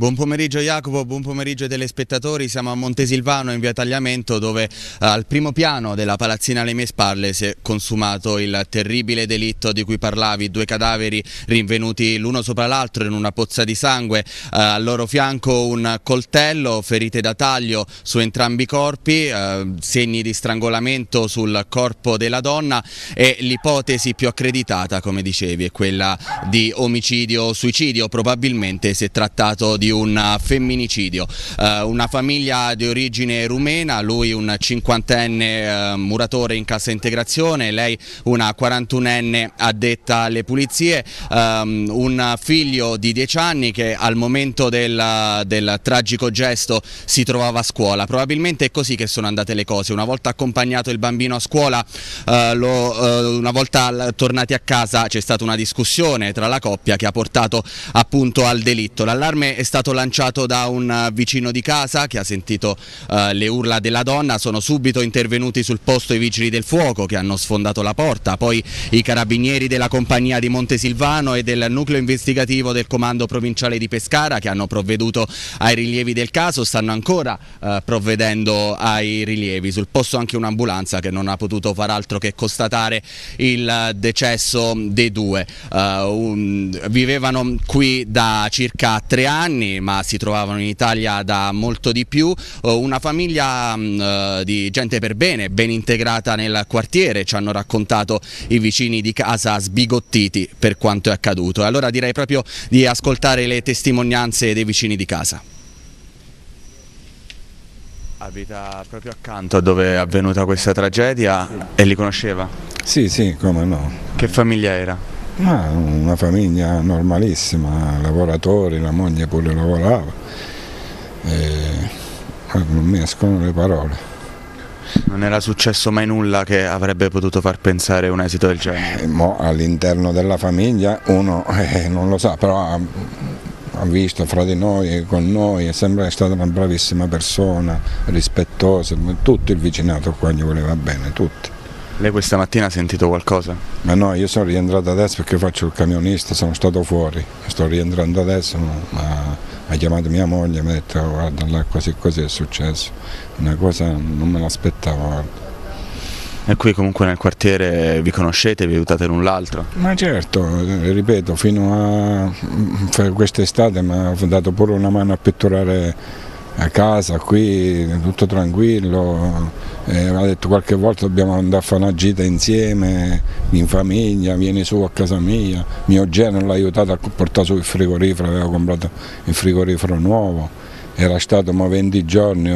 Buon pomeriggio Jacopo, buon pomeriggio ai telespettatori, siamo a Montesilvano in via Tagliamento dove al primo piano della palazzina alle mie spalle si è consumato il terribile delitto di cui parlavi, due cadaveri rinvenuti l'uno sopra l'altro in una pozza di sangue, eh, al loro fianco un coltello, ferite da taglio su entrambi i corpi, eh, segni di strangolamento sul corpo della donna e l'ipotesi più accreditata come dicevi è quella di omicidio o suicidio, probabilmente si è trattato di un femminicidio. Uh, una famiglia di origine rumena, lui un cinquantenne uh, muratore in cassa integrazione, lei una 41enne addetta alle pulizie, um, un figlio di 10 anni che al momento del, del, tragico gesto si trovava a scuola. Probabilmente è così che sono andate le cose. Una volta accompagnato il bambino a scuola, uh, lo, una volta tornati a casa c'è stata una discussione tra la coppia che ha portato appunto al delitto. L'allarme è stato lanciato da un eh, vicino di casa che ha sentito uh, le urla della donna, sono subito intervenuti sul posto i vigili del fuoco che hanno sfondato la porta, poi i carabinieri della compagnia di Montesilvano e del nucleo investigativo del comando provinciale di Pescara che hanno provveduto ai rilievi del caso, stanno ancora uh, provvedendo ai rilievi, sul posto anche un'ambulanza che non ha potuto far altro che constatare il decesso dei due. Uh, un, vivevano qui da circa tre anni, anni ma si trovavano in Italia da molto di più, eh, una famiglia mm, eh, di gente per bene, ben integrata nel quartiere, ci hanno raccontato i vicini di casa sbigottiti per quanto è accaduto. E allora direi proprio di ascoltare le testimonianze dei vicini di casa. Abita proprio accanto a dove è avvenuta questa tragedia e li conosceva? Sì, sì, come no. Che famiglia era? Ma una famiglia normalissima, lavoratori, la moglie pure lavorava. E non mi escono le parole. Non era successo mai nulla che avrebbe potuto far pensare un esito del genere? Eh, all'interno della famiglia uno eh, non lo sa, però ha, ha visto fra di noi, con noi, sembra stata una bravissima persona, rispettosa, tutto il vicinato qua gli voleva bene, tutti. Lei questa mattina ha sentito qualcosa? Ma no, io sono rientrato adesso perché faccio il camionista, sono stato fuori, sto rientrando adesso, ma ha chiamato mia moglie e mi ha detto oh, guarda là così così è successo, una cosa non me l'aspettavo. E qui comunque nel quartiere vi conoscete, vi aiutate l'un l'altro? Ma certo, ripeto, fino a quest'estate mi ha dato pure una mano a pitturare a casa, qui tutto tranquillo, eh, ha detto qualche volta dobbiamo andare a fare una gita insieme, in famiglia, vieni su a casa mia, mio genero l'ha aiutato a portare su il frigorifero, aveva comprato il frigorifero nuovo, era stato ma 20 giorni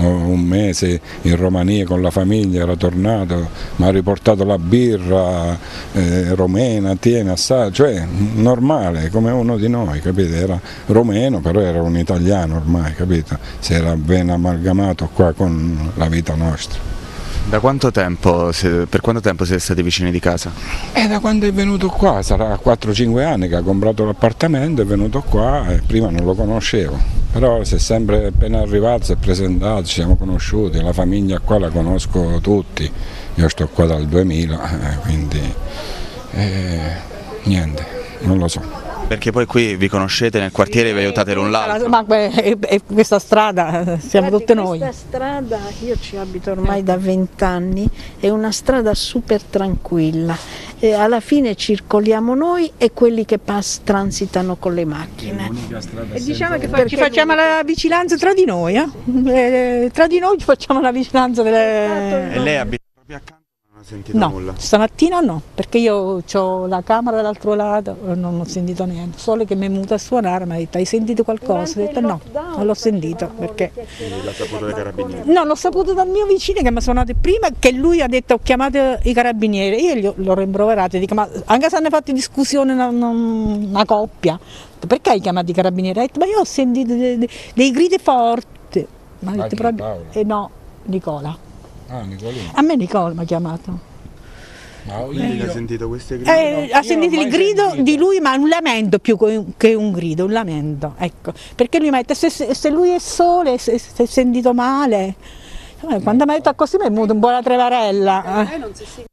un mese in Romania con la famiglia, era tornato, mi ha riportato la birra eh, romena, tiene assai, cioè normale come uno di noi, capite? Era romeno però era un italiano ormai, capito? Si era ben amalgamato qua con la vita nostra. Da quanto tempo, per quanto tempo siete stati vicini di casa? Eh, da quando è venuto qua, sarà 4-5 anni che ha comprato l'appartamento, è venuto qua e prima non lo conoscevo, però si è sempre appena arrivato, si è presentato, ci siamo conosciuti, la famiglia qua la conosco tutti, io sto qua dal 2000, eh, quindi eh, niente, non lo so. Perché poi qui vi conoscete nel quartiere e vi aiutate l'un l'altro? Ma questa strada siamo tutte noi. Questa strada, io ci abito ormai da vent'anni, è una strada super tranquilla. E alla fine circoliamo noi e quelli che pass, transitano con le macchine. E diciamo che ci facciamo la vicinanza tra di noi, eh? Eh, tra di noi ci facciamo la vicinanza delle... E lei abita proprio accanto? sentito no, nulla? stamattina no, perché io ho la camera dall'altro lato e non ho sentito niente, solo che mi è venuta a suonare, mi ha detto hai sentito qualcosa? Ho detto no, non l'ho sentito perché... L'ha saputo dai carabinieri? No, l'ho saputo dal mio vicino che mi ha suonato prima che lui ha detto ho chiamato i carabinieri, io l'ho rimproverato e dico ma anche se hanno fatto discussione una, una coppia, perché hai chiamato i carabinieri? Ha detto ma io ho sentito dei, dei, dei gridi forti, ma ha detto proprio... Eh no, Nicola. Ah, Nicolino. A me Nicola mi ha chiamato. Ma quindi ha sentito queste grida? Eh, ha sentito il grido sentito. di lui, ma un lamento più che un grido, un lamento, ecco. Perché lui mi ha detto se, se lui è sole, se, si è sentito male. Eh, quando mi ha detto così mi è venuto un po' la trevarella. Eh.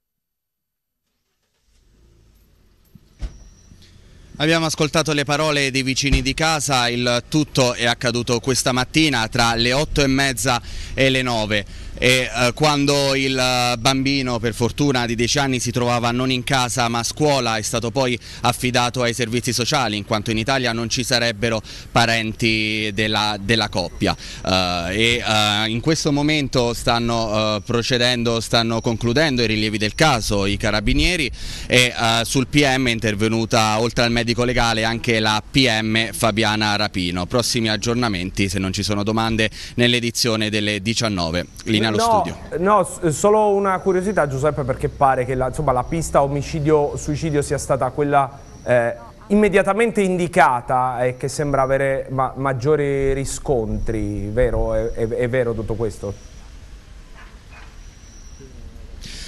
Abbiamo ascoltato le parole dei vicini di casa, il tutto è accaduto questa mattina tra le otto e mezza e le nove e eh, quando il eh, bambino per fortuna di 10 anni si trovava non in casa ma a scuola è stato poi affidato ai servizi sociali in quanto in Italia non ci sarebbero parenti della, della coppia uh, e uh, in questo momento stanno uh, procedendo, stanno concludendo i rilievi del caso i carabinieri e sul PM è intervenuta oltre al medico legale anche la PM Fabiana Rapino. Prossimi aggiornamenti se non ci sono domande nell'edizione delle 19. Linea allo no, studio. No, solo una curiosità Giuseppe perché pare che la, insomma, la pista omicidio-suicidio sia stata quella eh, immediatamente indicata e che sembra avere ma maggiori riscontri, vero? È, è, è vero tutto questo?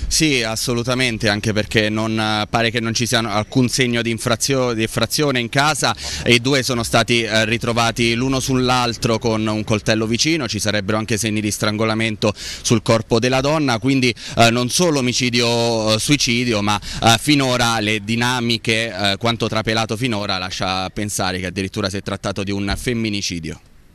Sì, assolutamente, anche perché non, eh, pare che non ci sia alcun segno di, infrazione in casa. I due sono stati eh, ritrovati l'uno sull'altro con un coltello vicino, ci sarebbero anche segni di strangolamento sul corpo della donna, quindi eh, non solo omicidio-suicidio, ma eh, finora le dinamiche, eh, quanto trapelato finora, lascia pensare che addirittura si è trattato di un femminicidio.